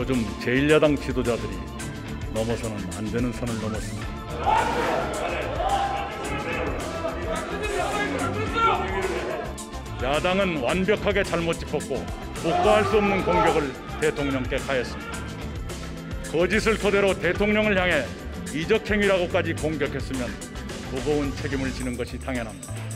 요즘 제1야당 지도자들이 넘어서는 안 되는 선을 넘었습니다. 야당은 완벽하게 잘못 짚었고 복구할 수 없는 공격을 대통령께 가했습니다. 거짓을 토대로 대통령을 향해 이적행위라고까지 공격했으면 무거운 책임을 지는 것이 당연합니다.